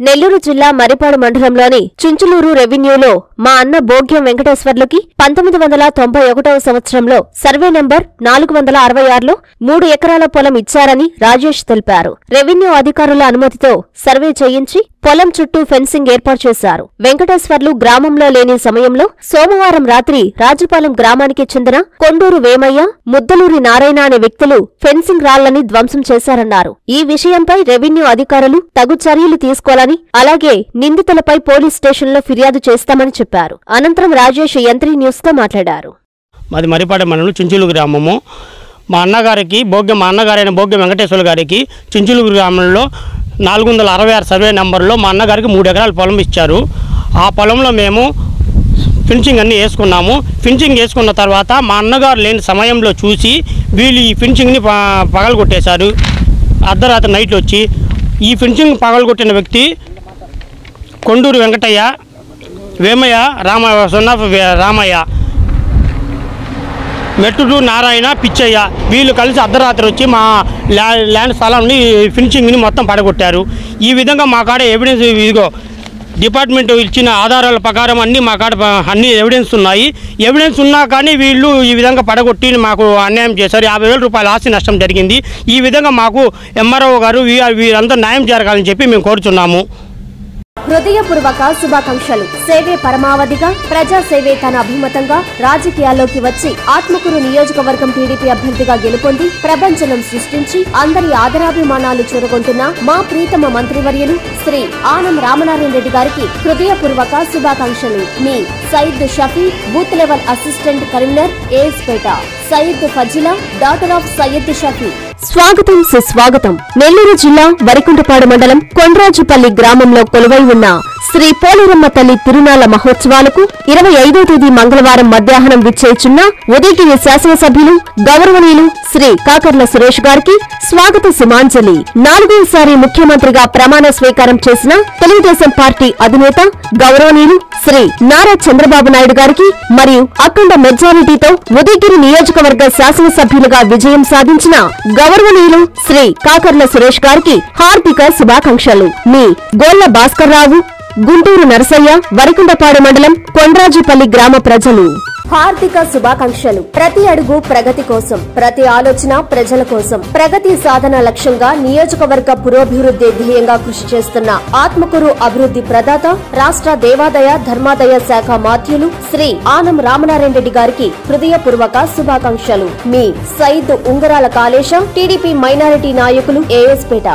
నెల్లూరు జిల్లా మరిపాడు మండలంలోని చుంచులూరు రెవెన్యూలో మా అన్న భోగ్యం వెంకటేశ్వర్లుకి పంతొమ్మిది వందల తొంభై ఒకటవ సంవత్సరంలో సర్వే నెంబర్ నాలుగు వందల అరవై ఆరులో మూడు ఎకరాల పొలం ఇచ్చారని రాజేష్ తెలిపారు. రెవెన్యూ అధికారుల అనుమతితో సర్వే చేయించి పొలం చుట్టూ ఫెన్సింగ్ ఏర్పాటు చేశారు. వెంకటేశ్వర్లు గ్రామంలో లేని సమయంలో సోమవారం రాత్రి రాజుపాలెం గ్రామానికి చెందిన కొండూరు వేమయ్య ముద్దలూరి నారాయణ అనే వ్యక్తులు ఫెన్సింగ్ రాళ్ళని ధ్వంసం చేశారన్నారు. ఈ విషయంపై రెవెన్యూ అధికారులు తగు చర్యలు తీసుకోవాలని అలాగే నిందితులపై పోలీస్ స్టేషన్లో ఫిర్యాదు చేస్తామని చెప్పారు. అనంతరం రాజేష్ యంత్రి న్యూస్తో మాట్లాడారు. మాది మరిపాడ మండలం చుంచులు గ్రామము. మా అన్నగారికి భోగ్యం మా అన్నగారైన భోగ్యం వెంకటేశ్వర గారికి చుంచులు గ్రామంలో నాలుగు వందల అరవై ఆరు సర్వే నెంబర్లో మా అన్నగారికి మూడు ఎకరాల పొలం ఇచ్చారు. ఆ పొలంలో మేము ఫినిషింగ్ అన్నీ వేసుకున్నాము. ఫినిషింగ్ వేసుకున్న తర్వాత మా అన్నగారు లేని సమయంలో చూసి వీళ్ళు ఈ ఫినిషింగ్ని పగలగొట్టేశారు. అర్ధరాత్రి నైట్ వచ్చి ఈ ఫెన్సింగ్ పగలగొట్టిన వ్యక్తి కొండూరు వెంకటయ్య వేమయ్య రామ సొన్న రామయ్య. మెట్టుడు నారాయణ పిచ్చయ్య. వీళ్ళు కలిసి అర్ధరాత్రి వచ్చి మా ల్యాండ్ స్థలాన్ని ఫినిషింగ్ని మొత్తం పడగొట్టారు. ఈ విధంగా మా కాడ ఎవిడెన్స్ ఇదిగో డిపార్ట్మెంట్ ఇచ్చిన ఆధారాల ప్రకారం అన్నీ మా కాడ అన్ని ఎవిడెన్స్ ఉన్నాయి. ఎవిడెన్స్ ఉన్నా కానీ వీళ్ళు ఈ విధంగా పడగొట్టి మాకు అన్యాయం చేశారు. యాభై వేల రూపాయల ఆస్తి నష్టం జరిగింది. ఈ విధంగా మాకు ఎంఆర్ఓ గారు వీ- వీరంతా న్యాయం జరగాలని చెప్పి మేము కోరుచున్నాము. హృదయపూర్వక శుభాకాంక్షలు. సేవే పరమావధిగా ప్రజా సేవే తన అభిమతంగా రాజకీయాల్లోకి వచ్చి ఆత్మకూరు నియోజకవర్గం టీడీపీ అభ్యర్థిగా గెలుపొంది ప్రపంచనం సృష్టించి అందరి ఆదరాభిమానాలు చూరగొంటున్న మా ప్రీతమ మంత్రివర్యులు శ్రీ ఆనం రామనారాయణ రెడ్డి గారికి హృదయపూర్వక శుభాకాంక్షలు. మీ Syed Shafi booth level assistant Karimnagar AS Peta Syed Fazila daughter of Syed Shafi. స్వాగతం సుస్వాగతం. నెల్లూరు జిల్లా వరికుంటపాడు మండలం కొండ్రాజుపల్లి గ్రామంలో కొలువై ఉన్న శ్రీ పోలేరమ్మ తల్లి తిరునాళ్ళ మహోత్సవాలకు ఇరవై ఐదో తేదీ మంగళవారం మధ్యాహ్నం విచ్చేచున్న ఉదయగిరి శాసనసభ్యులు గౌరవనీయులు శ్రీ కాకర్ల సురేష్ గారికి స్వాగత సుమాంజలి. నాలుగోసారి ముఖ్యమంత్రిగా ప్రమాణ స్వీకారం చేసిన తెలుగుదేశం పార్టీ అధినేత గౌరవనీయులు శ్రీ నారా చంద్రబాబు నాయుడు గారికి మరియు అఖండ మెజారిటీతో ఉదయగిరి నియోజకవర్గ శాసనసభ్యులుగా విజయం సాధించిన గౌరవనీయులు శ్రీ కాకర్ల సురేష్ గారికి హార్దిక శుభాకాంక్షలు. మీ గోళ్ళ భాస్కర్రావు గుంటూరు నరసయ్య వరికుండపాడు మండలం కొండ్రాజుపల్లి గ్రామ ప్రజలు. హార్దిక శుభాకాంక్షలు. ప్రతి అడుగు ప్రగతి కోసం ప్రతి ఆలోచన ప్రజల కోసం ప్రగతి సాధన లక్ష్యంగా నియోజకవర్గ పురోభివృద్ధి ధ్యేయంగా కృషి చేస్తున్న ఆత్మకూరు అభివృద్ధి ప్రదాత రాష్ట్ర దేవాదాయ ధర్మాదాయ శాఖ మాధ్యులు శ్రీ ఆనం రామనారాయణ రెడ్డి గారికి హృదయపూర్వక శుభాకాంక్షలు. మీ సైద్ ఉంగరాల కాళేశం టీడీపీ మైనారిటీ నాయకులు ఏఎస్పేట